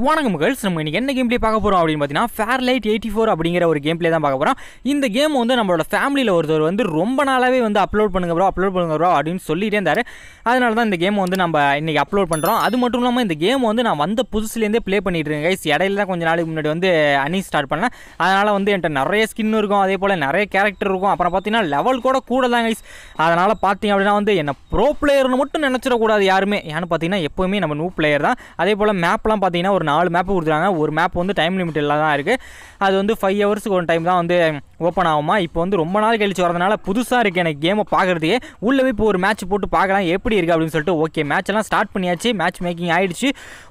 வணக்கம் கேள்ஸ் நம்ம இன்னைக்கு என்ன கேம் பிளே பார்க்க போகிறோம் அப்படின்னு பார்த்தீங்கன்னா ஃபேர் லைட் எயிட்டி ஃபோர் அப்படிங்கிற ஒரு கேம் பிளே தான் பார்க்க போகிறோம் இந்த கேம் வந்து நம்மளோட ஃபேமிலியில் ஒருத்தர் வந்து ரொம்ப நாளாகவே வந்து அப்லோட் பண்ணுங்க ப்ரோ அப்லோட் பண்ணுங்க ப்ரோ அப்படின்னு சொல்லிட்டே இருந்தார். அதனால தான் இந்த கேம் வந்து நம்ம இன்னைக்கு அப்லோட் பண்ணுறோம் அது மட்டும் இல்லாமல் இந்த கேம் வந்து நான் வந்த புதுசுலேருந்தே ப்ளே பண்ணிட்டு இருக்கேன் கைஸ் இடையில தான் கொஞ்சம் நாளைக்கு முன்னாடி வந்து அனி ஸ்டார்ட் பண்ணேன். அதனால் வந்து என்கிட்ட நிறைய ஸ்கின் இருக்கும் அதே போல் நிறைய கேரக்டர் இருக்கும். அப்புறம் பார்த்தீங்கன்னா லெவல் கூட கூட தான் கைஸ் அதனால் பார்த்தீங்க அப்படின்னா வந்து என்ன ப்ரோ பிளேயர்னு மட்டும் நினச்சிடக்கூடாது யாருமே. ஏன்னு பார்த்தீங்கன்னா எப்போவுமே நம்ம நூ பிளேயர் தான். அதே போல் மேப்லாம் பார்த்தீங்கன்னா ஒரு நாலு மேப் கொடுத்துருக்காங்க. ஒரு மேப் வந்து டைம் லிமிட் எல்லாம் தான் இருக்குது அது வந்து ஃபைவ் ஹவர்ஸுக்கு ஒரு டைம் தான் வந்து ஓப்பன் ஆகுமா? இப்போ வந்து ரொம்ப நாள் கழிச்சு வரதுனால புதுசாக இருக்குது எனக்கு கேமை பார்க்குறதுக்கே உள்ளே போய் இப்போ ஒரு மேட்ச் போட்டு பார்க்கலாம் எப்படி இருக்குது அப்படின்னு சொல்லிட்டு ஓகே மேட்ச் எல்லாம் ஸ்டார்ட் பண்ணியாச்சு. மேட்ச் மேக்கிங் ஆகிடுச்சு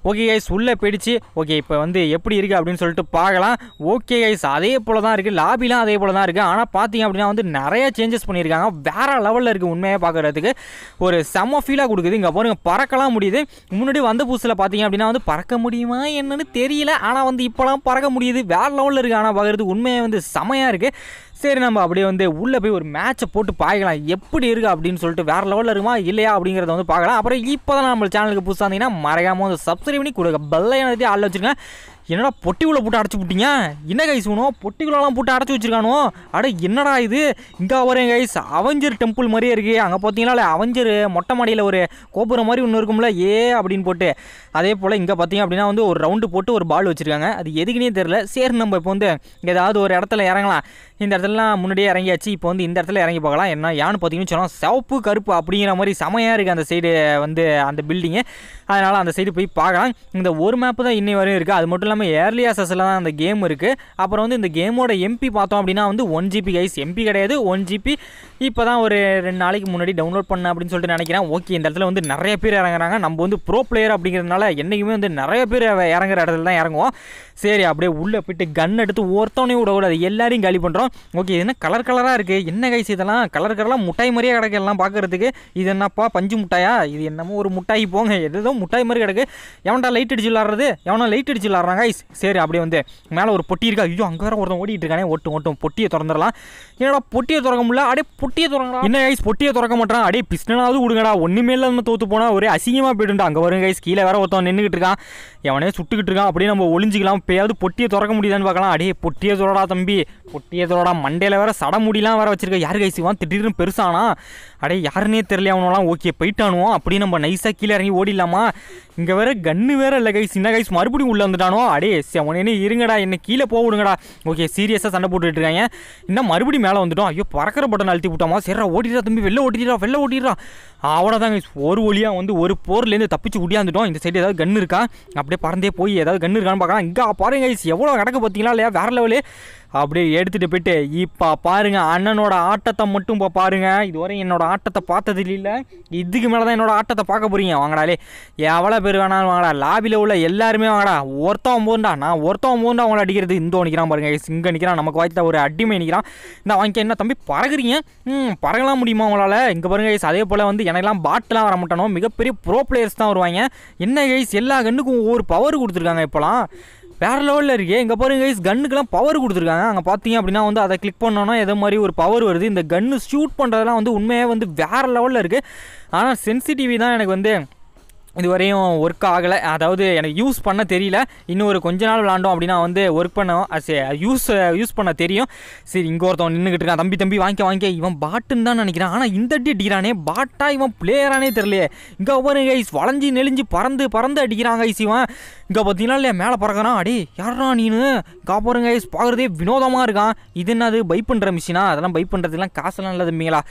ஓகே கைஸ் உள்ளே போயிடுச்சு. ஓகே இப்போ வந்து எப்படி இருக்குது அப்படின்னு சொல்லிட்டு பார்க்கலாம் ஓகே கைஸ் அதே போல் தான் இருக்குது லாபிலாம் அதே போல் தான் இருக்குது ஆனால் பார்த்தீங்க அப்படின்னா வந்து நிறைய சேஞ்சஸ் பண்ணியிருக்காங்க. வேறு லெவலில் இருக்குது உண்மையாக பார்க்குறதுக்கு ஒரு செம்ம ஃபீலாக கொடுக்குது. இங்கே பாருங்க பறக்கலாம் முடியுது. முன்னாடி வந்த புதுசில் பார்த்தீங்க அப்படின்னா வந்து பறக்க முடியுமா என்னன்னு தெரியல. ஆனால் வந்து இப்போலாம் பறக்க முடியுது. வேறு லெவலில் இருக்குது ஆனால் பார்க்குறதுக்கு உண்மையாக வந்து செமையாக இருக்குது சரி நம்ம அப்படியே வந்து உள்ளே போய் ஒரு மேட்சை போட்டு பார்க்கலாம் எப்படி இருக்குது அப்படின்னு சொல்லிட்டு வேறு லெவலில் இருக்குமா இல்லையா அப்படிங்கிறத வந்து பார்க்கலாம். அப்புறம் இப்போ தான் நம்ம சேனலுக்கு புதுசாக இருந்தீங்கன்னா மறையாமல் வந்து சப்ஸ்கிரைப் பண்ணி கொடுக்க பெல்லையானதே ஆள் வச்சுருக்கேன் என்னடா பொட்டிக்குள்ளே போட்டு அடைச்சி விட்டீங்க? என்ன கைஸ் வேணும் பொட்டிக்குள்ளெல்லாம் போட்டு அடைச்சி வச்சுருக்கானோ அட என்னடா இது? இங்கே வரேன் கைஸ் அவஞ்சர் டெம்பிள் மாதிரியே இருக்குது அங்கே பார்த்தீங்கன்னா அவஞ்சர் மொட்டை மாடியில் ஒரு கோபுரம் மாதிரி ஒன்று இருக்கும்ல ஏ அப்படின்னு போட்டு. அதே போல் இங்கே பார்த்தீங்க அப்படின்னா வந்து ஒரு ரவுண்டு போட்டு ஒரு பால் வச்சுருக்காங்க. அது எதுக்குன்னே தெரில சரி நம்ம இப்போ வந்து ஏதாவது ஒரு இடத்துல இறங்கலாம். இந்த இடத்துலலாம் முன்னாடியே இறங்கியாச்சு. இப்போ வந்து இந்த இடத்துல இறங்கி பார்க்கலாம். என்ன யான்னு பார்த்தீங்கன்னு சொன்னால் சிவப்பு கருப்பு அப்படிங்கிற மாதிரி செமையாக இருக்குது அந்த சைடு வந்து அந்த பில்டிங்கு அதனால் அந்த சைடு போய் பார்க்கலாம். இந்த ஒரு மேப்பு தான் இன்னை வரையும் இருக்குது அது மட்டும் இல்லாமல் ஏர்லி ஆசஸில் தான் அந்த கேம் இருக்குது அப்புறம் வந்து இந்த கேமோட எம்பி பார்த்தோம் அப்படின்னா வந்து ஒன் ஜிபி கைஸ் எம்பி கிடையாது ஒன் ஜிபி இப்போ தான் ஒரு ரெண்டு நாளைக்கு முன்னாடி டவுன்லோட் பண்ண அப்படின்னு சொல்லிட்டு நினைக்கிறேன். ஓகே இந்த இடத்துல வந்து நிறைய பேர் இறங்குறாங்க. நம்ம வந்து ப்ரோ பிளேயர் அப்படிங்கிறதுனால என்றைக்குமே வந்து நிறைய பேர் இறங்குற இடத்துல தான் இறங்குவோம். சரி அப்படியே உள்ளே போயிட்டு கன் எடுத்து ஒருத்தவனையும் விடக்கூடாது எல்லாரையும் காலி பண்ணுறோம் ஓகே இது என்ன கலர் கலராக இருக்குது என்ன கைஸ் இதெல்லாம்? கலர் கலராக முட்டாய் மாதிரியே கிடக்கு எல்லாம் பார்க்குறதுக்கு இது என்னப்பா பஞ்சு முட்டாயா? இது என்னமோ ஒரு முட்டாய் போங்க. எதுவும் முட்டாய் மாதிரி கிடக்கு. எவன்டா லைட் அடிச்சு விளாட்றது? எவனா லைட் அடிச்சு விளாட்றாங்க? கைஸ் சரி அப்படியே வந்து மேலே ஒரு பொட்டி இருக்கா. ஐயோ அங்கே வேற ஒருத்தன் ஓடிட்டு இருக்கானே. ஒட்டும் ஒட்டும் பொட்டியை திறந்துடலாம். என்னடா பொட்டியை திறக்க முடியல? அடே பொட்டியை திறங்க என்ன கைஸ் பொட்டியை திறக்க மாட்டான். அடே பிஸ்னாவது விடுங்கடா. ஒன்றுமே இல்லாமல் தோத்து போனால் ஒரே அசிங்கமாக போயிட்டு அங்கே வரும் கைஸ் கீழே வேற ஒருத்தன் நின்றுக்கிட்டு இருக்கான். எவனே சுட்டுக்கிட்டு இருக்கான். அப்படியே நம்ம ஒளிஞ்சிக்கலாம். பேயாவது பொட்டியை திறக்க முடியுதான்னு பார்க்கலாம். அடே பொட்டியை தொடடா தம்பி. பொட்டியை தொடடா மண்டையில் வேற சட முடியலாம் வேற வச்சிருக்க. யார் கைஸ் இவன் திடீர்னு பெருசானா? அடே யாருன்னே தெரியல அவனெல்லாம் ஓகே போயிட்டானுவோம் அப்படியே நம்ம நைஸாக கீழே இறங்கி ஓடிடலாமா? இங்கே வேற கன்று வேற இல்லை கைஸ் சின்ன கைஸ் மறுபடியும் உள்ளே வந்துட்டானோ அடே அவனே இருங்கடா என்ன கீழே போவிடுங்கடா ஓகே சீரியஸாக சண்டை போட்டுட்டு இருக்காங்க. இன்னும் மறுபடியும் மேலே வந்துட்டோம். ஐயோ பறக்கிற பட்டன் அழுத்தி விட்டோமா? சரிடா ஓடிடுறா தம்பி வெளில ஓட்டிடுறா வெளில ஓட்டிடுறா. அவ்வளோதாங்க ஒரு வழியாக வந்து ஒரு போர்லேருந்து தப்பிச்சு உடியாந்துட்டோம் இந்த சைடு ஏதாவது கன்று இருக்கா? அப்படியே பறந்தே போய் ஏதாவது கன்று இருக்கான்னு பார்க்கலாம். இங்கே பாருங்க எவ்வளோ கிடக்கு பார்த்தீங்களா இல்லையா? வேறு லெவலு அப்படியே எடுத்துகிட்டு போயிட்டு இப்போ பாருங்கள் அண்ணனோட ஆட்டத்தை மட்டும் இப்போ பாருங்க. இதுவரை என்னோட ஆட்டத்தை பார்த்தது இல்லை. இதுக்கு மேலே தான் என்னோட ஆட்டத்தை பார்க்க போறீங்க. வாங்கடாலே. எவ்வளோ பேர் வேணாலும் வாங்கடா. லாபியில் உள்ள எல்லாருமே வாங்கடா. ஒருத்தவன் போகுண்டா நான் ஒருத்தவன் போகுண்டா அவங்கள அடிக்கிறது. இந்த நிற்கிறான் பாருங்க. இங்கே நிற்கிறான் நமக்கு வாய்த்த ஒரு அடிமை நிற்கிறான் இந்த வாங்கிக்க என்ன தம்பி பறகுறீங்க ம் பறகலாம் முடியுமா அவங்களால இங்கே பாருங்க கைஸ் அதே போல் வந்து எனக்கெல்லாம் பாட்டெலாம் வர மாட்டானோ? மிகப்பெரிய ப்ரோ பிளேயர்ஸ் தான் வருவாங்க. என்ன கைஸ் எல்லா கண்ணுக்கும் ஒவ்வொரு பவர் கொடுத்துருக்காங்க இப்போலாம். வேறு லெவலில் இருக்கே. இங்கே பாருங்க கைஸ் கன்னுக்கெல்லாம் பவர் கொடுத்துருக்காங்க. அங்கே பார்த்தீங்க அப்படின்னா வந்து அதை கிளிக் பண்ணோன்னா எதை மாதிரி ஒரு பவர் வருது. இந்த கன்னு ஷூட் பண்ணுறதெல்லாம் வந்து உண்மையாக வந்து வேறு லெவலில் இருக்குது ஆனால் சென்சிட்டிவி தான் எனக்கு வந்து இதுவரையும் ஒர்க் ஆகலை. அதாவது எனக்கு யூஸ் பண்ண தெரியல. இன்னும் ஒரு கொஞ்ச நாள் விளாண்டோம் அப்படின்னா வந்து ஒர்க் பண்ண யூஸ் யூஸ் பண்ண தெரியும். சரி இங்கே ஒருத்தவன் நின்றுக்கிட்டு இருக்கான். தம்பி தம்பி வாங்கிக்க வாங்கிக்க இவன் பாட்டுன்னு தான் நினைக்கிறான். ஆனால் இந்த அடி அடிக்கிறானே பாட்டா இவன் பிளேயரானே தெரியலையே. இங்கே ஒவ்வொரு கைஸ் வளைஞ்சி நெளிஞ்சு பறந்து பறந்து அடிக்கிறான் கைஸ் இவன். இங்கே பார்த்தீங்கன்னா இல்லையா? மேலே பறக்கிறான். அடே யாரா நீனு? காப்பாருங்க ஐஸ் பார்க்குறதே வினோதமாக இருக்கான். இது என்னது? பை பண்ணுற மிஷினா அதெல்லாம் பை பண்ணுறதுலாம் காசெல்லாம் இல்லை தம்பிங்களா.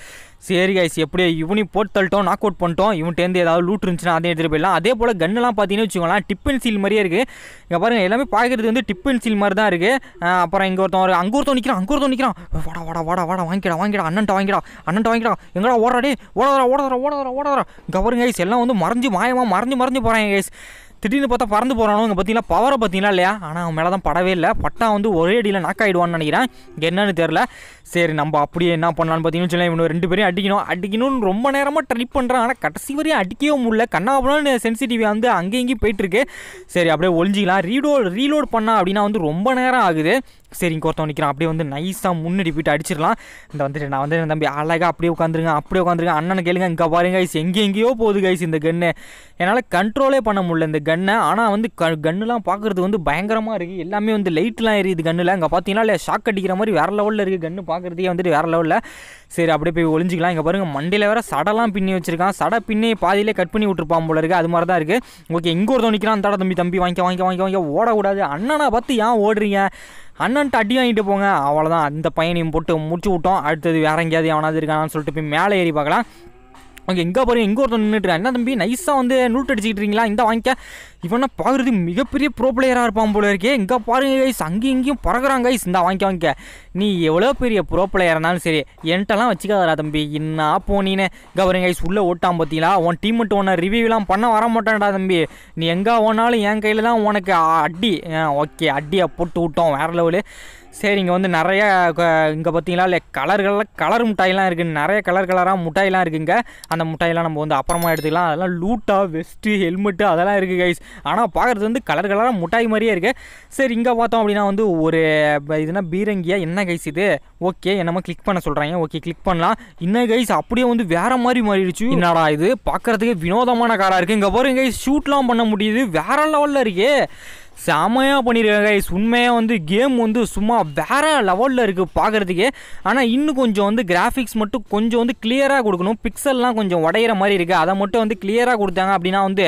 சரி ஐஸ் எப்படியோ இவனையும் போட்டு தள்ளிட்டோம் நாக் அவுட் பண்ணிட்டோம். இவன்ட்டேருந்து ஏதாவது லூட் இருந்துச்சுன்னா அதையும் எடுத்துகிட்டு போயிடலாம். அதே போல் கன்னெல்லாம் பார்த்தீங்கன்னு வச்சுக்கோங்களேன் டிப் அண்ட் சீல் மாதிரியே இருக்குது இங்கே பாருங்கள் எல்லாமே பார்க்குறது வந்து டிப் அண்ட் சீல் மாதிரி தான் இருக்குது அப்புறம் இங்கே ஒருத்தன் ஒரு அங்கே ஒருத்தன் நிற்கிறான் அங்கே ஒருத்தன் நிற்கிறான் வாடா வாடா வாடா வாடா வாங்கிடா வாங்கிடா அண்ணன்ட்ட வாங்கிடா அண்ணன்ட்ட வாங்கிடா எங்கடா ஓடாடே ஓடாதரா ஓடாதரா ஓடாதரா ஓடாதரா இங்கே பாருங்க கைஸ் எல்லாம் வந்து மறைஞ்சு மாயமாக மறைஞ்சு மறைஞ்சு போகிறாங்க ஐஸ் திடீர்னு பார்த்தா பறந்து போகிறானோ பார்த்தீங்களா? பவரை பார்த்தீங்களா இல்லையா? ஆனால் அவன் மேலே தான் படவே இல்லை. பட்டா வந்து ஒரே அடியில் நாக் ஆகிடுவான்னு நினைக்கிறேன். என்னன்னு தெரில சரி நம்ம அப்படியே என்ன பண்ணலான்னு பார்த்தீங்கன்னு சொல்லி இவனு ரெண்டு பேரையும் அடிக்கணும். அடிக்கணும்னு ரொம்ப நேரமாக ட்ரை பண்ணுறான் ஆனால் கடைசி வரையும் அடிக்கவே முடியல. கண்ணாபுரம்னு சென்சிட்டிவி வந்து அங்கேயும் இங்கேயும் போயிட்டுருக்கு சரி அப்படியே ஒழிஞ்சிக்கலாம் ரீலோட் ரீலோட் பண்ணால் அப்படின்னா வந்து ரொம்ப நேரம் ஆகுது. சரி இங்கே ஒருத்தன் நிற்கிறான் அப்படியே வந்து நைஸாக முன்னாடி போயிட்டு அடிச்சிடலாம். இந்த வந்துட்டு நான் வந்து என் தம்பி அழகாக அப்படியே உட்காந்துருங்க அப்படியே உட்காந்துருங்க அண்ணனை கேளுங்க இங்கே பாருங்க கைஸ் எங்கே எங்கேயோ போகுது கைஸ் இந்த கன்று என்னால் கண்ட்ரோலே பண்ண முடியல இந்த கன்னை ஆனால் வந்து க கன்னுலாம் பார்க்குறது வந்து பயங்கரமாக இருக்குது எல்லாமே வந்து லைட்லாம் எரியுது கன்னில் அங்கே பார்த்தீங்கன்னா ஷாக் அடிக்கிற மாதிரி வேறு லெவலில் இருக்குது கன்று பார்க்குறதுக்கே வந்துட்டு வேறு லெவலில் சரி அப்படியே போய் ஒளிஞ்சிக்கலாம். இங்கே பாருங்கள் மண்டையில் வேறு சடலாம் பின்னி வச்சிருக்கான். சடை பின்னி பாதியிலே கட் பண்ணி விட்டுருப்பான் போல இருக்குது அது மாதிரி தான் இருக்குது ஓகே இங்கே ஒருத்தன் நிற்கிறான் தடா தம்பி தம்பி வாங்கிக்க வாங்கிக்க வாங்கிக்க வாங்கிக்க. ஓடக்கூடாது. அண்ணனை பார்த்து ஏன் ஓடுறீங்க? அண்ணன்ட்டு அடி வாங்கிட்டு போங்க. அவ்வளோதான் அந்த பையனையும் போட்டு முடிச்சு விட்டோம். அடுத்தது வேற எங்கேயாவது எவனாவது இருக்கானான்னு சொல்லிட்டு போய் மேலே ஏறி பார்க்கலாம். அவங்க எங்கே போகிறீங்க எங்கே ஒருத்தர் நின்றுட்டு என்ன தம்பி? நைஸாக வந்து நூட்டு அடிச்சுக்கிட்டு இருக்கீங்களா? இந்த வாங்கிக்க. இவனை பார்க்குறது மிகப்பெரிய ப்ரோ பிளேயராக இருப்பான் போல இருக்கே. இங்கே பாருங்க கைஸ் அங்கேயும் இங்கேயும் பறகுறாங்க கைஸ் இந்த வாங்கிக்க வாங்கிக்க. நீ எவ்வளோ பெரிய ப்ரோ பிளேயர் இருந்தாலும் சரி என்கிட்டலாம் வச்சுக்காதரா தம்பி. என்ன போனீன்னு. இங்கே பாருங்க கைஸ் உள்ளே ஓட்டான் பார்த்தீங்களா உன் டீம் மட்டும் உன்னை ரிவ்யூலாம் பண்ண வர மாட்டான்டா தம்பி. நீ எங்கே ஓனாலும் என் கையில் தான் உனக்கு அடி. ஓகே அடியை போட்டு விட்டோம் வேறு லெவலு சரி இங்கே வந்து நிறைய இங்கே பார்த்தீங்களா இல்லை கலர்கள்லாம் கலர் மிட்டாயெலாம் இருக்குது நிறைய கலர் கலராக மிட்டாயெல்லாம் இருக்குங்க. அந்த மிட்டாயெல்லாம் நம்ம வந்து அப்புறமா எடுத்துக்கலாம். அதெல்லாம் லூட்டாக வெஸ்ட்டு ஹெல்மெட்டு அதெல்லாம் இருக்குது கைஸ் ஆனால் பார்க்குறது வந்து கலர் கலராக மிட்டாய் மாதிரியே இருக்குது சரி இங்கே பார்த்தோம் அப்படின்னா வந்து ஒரு இதுனா பீரங்கியா? என்ன கைஸ் இது? ஓகே என்னமோ கிளிக் பண்ண சொல்கிறாங்க ஓகே கிளிக் பண்ணலாம். இன்னும் கைஸ் அப்படியே வந்து வேற மாதிரி மாறிடுச்சு. என்னடா இது? பார்க்குறதுக்கு வினோதமான காராக இருக்குது இங்கே பாருங்க கைஸ் ஷூட்லாம் பண்ண முடியுது. வேற லெவலில் இருக்கே. செமையாக பண்ணியிருக்காங்க கைஸ் உண்மையாக வந்து கேம் வந்து சும்மா வேறு லெவலில் இருக்குது பார்க்குறதுக்கே ஆனால் இன்னும் கொஞ்சம் வந்து கிராஃபிக்ஸ் மட்டும் கொஞ்சம் வந்து கிளியராக கொடுக்கணும். பிக்சல்லாம் கொஞ்சம் உடையிற மாதிரி இருக்குது அதை மட்டும் வந்து கிளியராக கொடுத்தாங்க அப்படின்னா வந்து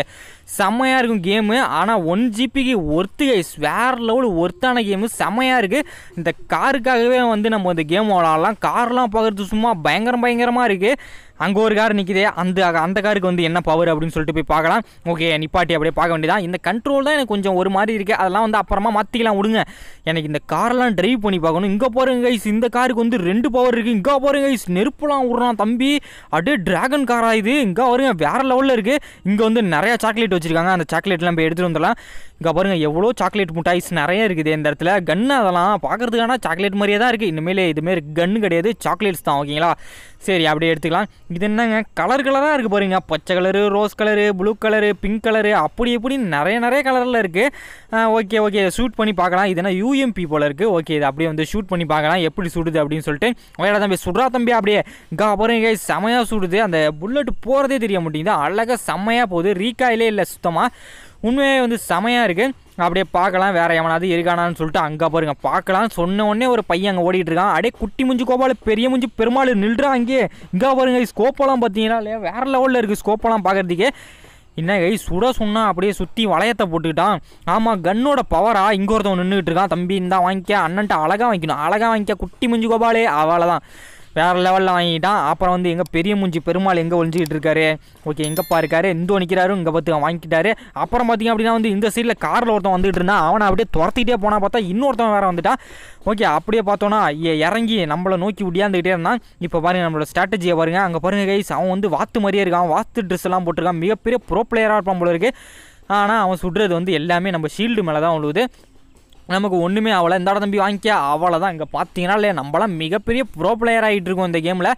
செம்மையாக இருக்கும் கேமு ஆனால் ஒன் ஜிபிக்கு ஒர்த்து கைஸ் வேறு லெவல் ஒர்த்தான கேமு செம்மையாக இருக்குது இந்த காருக்காகவே வந்து நம்ம இந்த கேம் விளாடலாம் கார்லாம் பார்க்குறது சும்மா பயங்கரம் பயங்கரமாக இருக்குது அங்கே ஒரு கார் நிற்கிதே அந்த அந்த காருக்கு வந்து என்ன பவர் அப்படின்னு சொல்லிட்டு போய் பார்க்கலாம். ஓகே நிப்பாட்டி அப்படியே பார்க்க வேண்டியதான் இந்த கண்ட்ரோல் தான் எனக்கு கொஞ்சம் ஒரு மாதிரி இருக்குது அதெல்லாம் வந்து அப்புறமா மாற்றிக்கலாம் விடுங்க. எனக்கு இந்த கார்லாம் டிரைவ் பண்ணி பார்க்கணும். இங்கே போகிறேங்க கைஸ் இந்த காருக்கு வந்து ரெண்டு பவர் இருக்குது இங்கே போகிறேங்க கைஸ் நெருப்புலாம் விட்றான் தம்பி. அப்படியே டிராகன் காராக இது. இங்கே வருங்க வேறு லெவலில் இருக்குது இங்கே வந்து நிறையா சாக்லேட் வச்சுருக்காங்க. அந்த சாக்லேட்லாம் போய் எடுத்துகிட்டு வந்துடலாம். இங்கே பாருங்கள் எவ்வளோ சாக்லேட் முட்டாய்ஸ் நிறைய இருக்குது இந்த இடத்துல. கன்று அதெல்லாம் பார்க்குறதுக்கான சாக்லேட் மாதிரியே தான் இருக்குது இனிமேல் இதுமாரி கன்று கிடையாது. சாக்லேட்ஸ் தான் ஓகேங்களா சரி அப்படியே எடுத்துக்கலாம். இது என்னங்க? கலர் கலராக இருக்குது பாருங்க பச்சை colour rose colour blue colour pink colour அப்படி இப்படி நிறைய நிறைய கலரில் இருக்குது ஓகே ஓகே ஷூட் பண்ணி பார்க்கலாம். இது என்ன யூஎம்பி போல் இருக்குது ஓகே இது அப்படியே வந்து ஷூட் பண்ணி பார்க்கலாம். எப்படி சுடுது அப்படின்னு சொல்லிட்டு. ஓகே தம்பி சுடுறா தம்பி அப்படியே கா பாருங்க. செமையாக சுடுது அந்த புல்லட் போகிறதே தெரிய மாட்டேங்குது. அழகாக செம்மையாக போகுது. ரீகாயிலே இல்லை சுத்தமாக உண்மையே வந்து செமையாக இருக்குது அப்படியே பார்க்கலாம் வேறு எவனாவது இருக்கானான்னு சொல்லிட்டு அங்கே பாருங்க பார்க்கலாம். சொன்ன உடனே ஒரு பையன் அங்கே ஓடிட்டு இருக்கான். அப்படியே குட்டி முஞ்சு கோபால் பெரிய முஞ்சு பெருமாள் நில்றா அங்கே. இங்கே பாருங்க ஸ்கோப்பெல்லாம் பார்த்தீங்கன்னா இல்லையா? வேறு லெவலில் இருக்குது ஸ்கோப்பெல்லாம் பார்க்குறதுக்கே. என்ன கை சுட சொன்னா அப்படியே சுற்றி வளையத்தை போட்டுக்கிட்டான். ஆமாம் கன்னோட பவரா இங்கே ஒருத்தவன் நின்றுக்கிட்டு இருக்கான். தம்பி இந்தா வாங்கிக்க அண்ணன்ட்ட அழகாக வாங்கிக்கணும். அழகாக வாங்கிக்க குட்டி முஞ்சு கோபாலே அவ்வளோதான் வேறு லெவலில் வாங்கிட்டான். அப்புறம் வந்து எங்கள் பெரிய மூஞ்சி பெருமாள் எங்கே ஒழிஞ்சிக்கிட்டு இருக்காரு? ஓகே எங்கப்பா இருக்காரு? இந்த நிற்கிறாரு இங்கே பார்த்து வாங்கிட்டாரு அப்புறம் பார்த்திங்க அப்படின்னா வந்து இந்த சைடில் காரில் ஒருத்தன் வந்துட்டு இருந்தான். அவனை அப்படியே துரத்திட்டே போனால் பார்த்தா இன்னொருத்தன் வேறு வந்துட்டான். ஓகே அப்படியே பார்த்தோன்னா இறங்கி நம்மளை நோக்கி உடியாந்துக்கிட்டே இருந்தான். இப்போ பாருங்கள் நம்மளோட ஸ்ட்ராட்டஜியை பாருங்க. அங்கே பாருங்க கைஸ் அவன் வந்து வாத்து மாதிரியே இருக்கான். வாத்து ட்ரெஸ் எல்லாம் போட்டிருக்கான். மிகப்பெரிய ப்ரோ பிளேயராக இருப்பான் போல இருக்குது ஆனால் அவன் சுடுறது வந்து எல்லாமே நம்ம ஷீல்டு மேலே தான் உழுவுது. நமக்கு ஒன்றுமே அவ்வளோ இந்த தம்பி வாங்கிக்க அவ்வளோ தான் இங்கே பார்த்தீங்கன்னா இல்லையா? நம்மளாம் மிகப்பெரிய ப்ரோ பிளேயர் ஆகிட்டு இருக்கோம் இந்த கேமில்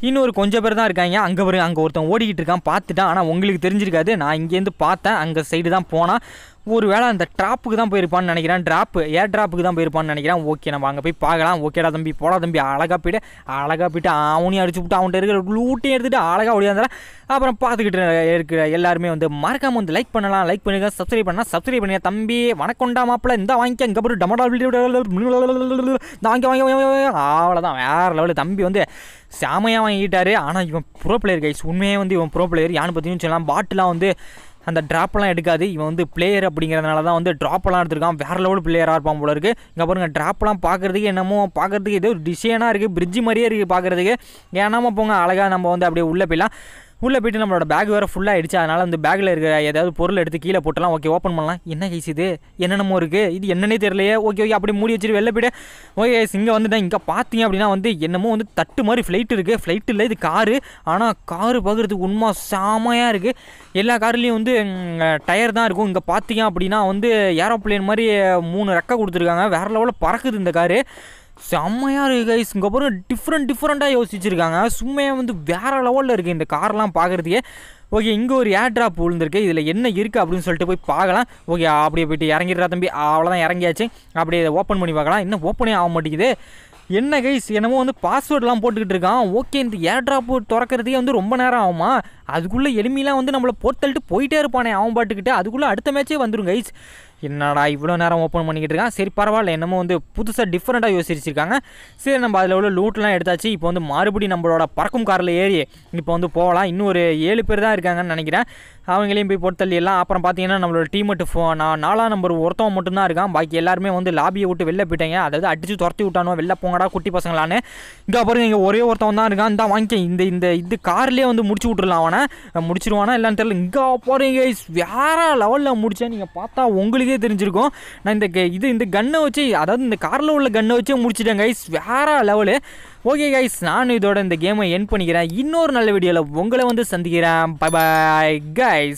இன்னொரு கொஞ்சம் பேர் தான் இருக்காங்க. அங்கே பாருங்க அங்கே ஒருத்தன் ஓடிக்கிட்டு இருக்கான் பார்த்துட்டான். ஆனால் உங்களுக்கு தெரிஞ்சிருக்காது. நான் இங்கேருந்து பார்த்தேன். அங்கே சைடு தான் போனால் ஒரு வேளை அந்த ட்ராப்புக்கு தான் போயிருப்பான்னு நினைக்கிறேன். ட்ராப்பு ஏர் ட்ராப்புக்கு தான் போயிருப்பான்னு நினைக்கிறேன். ஓகே நம்ம அங்கே போய் பார்க்கலாம். ஓகேடா தம்பி போடா தம்பி. அழகாக போயிட்டு அழகாக போயிட்டு அவனையும் அடிச்சு விட்டு அவன்கிட்ட இருக்கிற லூட்டையும் எடுத்துகிட்டு அழகாக ஓடியாந்தால அப்புறம் பார்த்துக்கிட்டு இருக்கிற எல்லாருமே வந்து மறக்காம வந்து லைக் பண்ணலாம். லைக் பண்ணுங்க சப்ஸ்கிரைப் பண்ணால் சப்ஸ்கிரைப் பண்ணி தம்பி வணக்கம்டா மாப்பிள்ள. இந்த வாங்கிக்க. இங்கே போய் டமடா வாங்கி வாங்கி அவ்வளோதான் வேறு லெவலில் தம்பி வந்து செமையாக வாங்கிட்டாரு ஆனால் இவன் ப்ரோ பிளேயர் கைஸ் உண்மையே வந்து இவன் ப்ரோ பிளேயர் யான்னு பார்த்தீங்கன்னு சொல்லலாம். பாட்டிலாம் வந்து அந்த ட்ராப்லாம் எடுக்காது. இவன் வந்து பிளேயர் அப்படிங்கிறதுனால தான் வந்து ட்ராப்லாம் எடுத்திருக்கான். வேறு லெவல் பிளேயராக இருப்பான் போல இருக்குது இங்கே பாருங்கள் ட்ராப்லாம் பார்க்குறதுக்கு என்னமோ பார்க்குறதுக்கு ஏதோ டிசைனாக இருக்குது பிரிட்ஜ் மாதிரியே இருக்குது பார்க்குறதுக்கு ஏன்னாமல் போங்க அழகாக நம்ம வந்து அப்படியே உள்ளே போயிடலாம். உள்ளே போயிட்டு நம்மளோட பேக் வேறு ஃபுல்லாக ஆயிடுச்சு. அதனால் அந்த பேக்கில் இருக்கிற ஏதாவது பொருள் எடுத்து கீழே போட்டலாம் ஓகே ஓப்பன் பண்ணலாம். என்ன கைஸ் இது? என்னென்னமோ இருக்குது இது என்னன்னே தெரியலையே. ஓகே ஓகே அப்படி மூடி வச்சுட்டு வெளில போயிட்டு ஓகே கைஸ் இங்கே வந்துட்டேன். இங்கே பார்த்தீங்க அப்படின்னா வந்து என்னமோ வந்து தட்டு மாதிரி ஃப்ளைட் இருக்குது ஃப்ளைட் இல்லை இது காரு ஆனால் காரு பார்க்குறதுக்கு உண்மை செமையாக இருக்குது எல்லா கார்லேயும் வந்து டயர் தான் இருக்கும். இங்கே பார்த்தீங்க அப்படின்னா வந்து ஏரோப்ளேன் மாதிரி மூணு ரெக்கை கொடுத்துருக்காங்க. வேறு லெவலில் பறக்குது இந்த காரு செம்மையாக இருக்குது கைஸ் இங்கே பாருங்க டிஃப்ரெண்ட் டிஃப்ரெண்ட்டாக யோசிச்சிருக்காங்க. சும்மையாக வந்து வேறு லெவலில் இருக்குது இந்த கார்லாம் பார்க்குறதுக்கே ஓகே இங்கே ஒரு ஏர் ட்ராப் விழுந்திருக்கு. இதில் என்ன இருக்குது அப்படின்னு சொல்லிட்டு போய் பார்க்கலாம். ஓகே அப்படியே போயிட்டு இறங்கிடுறா தம்பி. அவ்வளோதான் இறங்கியாச்சு. அப்படியே இதை ஓப்பன் பண்ணி பார்க்கலாம். இன்னும் ஓப்பனே ஆக மாட்டேங்குது. என்ன கைஸ் என்னமோ வந்து பாஸ்வேர்டெலாம் போட்டுக்கிட்டு இருக்கான். ஓகே இந்த ஏர் ட்ராப்பு திறக்கிறதுக்கே வந்து ரொம்ப நேரம் ஆகுமா? அதுக்குள்ளே எளிமையெல்லாம் வந்து நம்மளை போர்த்தல்ட்டு போயிட்டே இருப்பானே அவன் பாட்டுக்கிட்டு. அதுக்குள்ளே அடுத்த மேட்சே வந்துடும் கைஸ் என்னடா இவ்வளோ நேரம் ஓப்பன் பண்ணிக்கிட்டு இருக்கான்? சரி பரவாயில்ல என்னமோ வந்து புதுசாக டிஃப்ரெண்ட்டாக யோசிச்சிருக்காங்க சரி நம்ம அதில் உள்ள லூட்லாம் எடுத்தாச்சு. இப்போ வந்து மறுபடியும் நம்மளோட பறக்கும் காரில் ஏறி இப்போ வந்து போகலாம். இன்னும் ஒரு ஏழு பேர் தான் இருக்காங்கன்னு நினைக்கிறேன். அவங்களையும் போய் போட்டு அப்புறம் பார்த்தீங்கன்னா நம்மளோட டீமெட்டு ஃபோ நான் நாலாம் நம்பர் ஒருத்தவன் மட்டும்தான் இருக்கான். பாக்கி எல்லாருமே வந்து லாபியை விட்டு வெளில போயிட்டாங்க. அதாவது அடித்து துரத்தி விட்டானோ வெளில போங்கடா குட்டி பசங்களான்னு. இங்கே பாருங்க இங்கே ஒரே ஒருத்தவன் தான் இருக்கான். இந்த வாங்கிக்க. இந்த இந்த இது கார்லேயே வந்து முடிச்சு விட்ருலாம் அவனை. முடிச்சிருவானா இல்லைன்னு தெரியல. இங்கே போகிறீங்க வேற லெவலில் முடித்தேன் நீங்கள் பார்த்தா உங்களுக்கு தெரிஞ்சிருக்கும். நான் இந்த க- இது இந்த கன்னை வச்சு அதாவது இந்த காரில் உள்ள கன்னை வச்சே முடிச்சிட்டேன் கைஸ் வேற லெவலு ஓகே கைஸ் நான் இதோட இந்த கேமை என் பண்ணிக்கிறேன். இன்னொரு நல்ல வீடியோவில் உங்களை வந்து சந்திக்கிறேன். Bye bye guys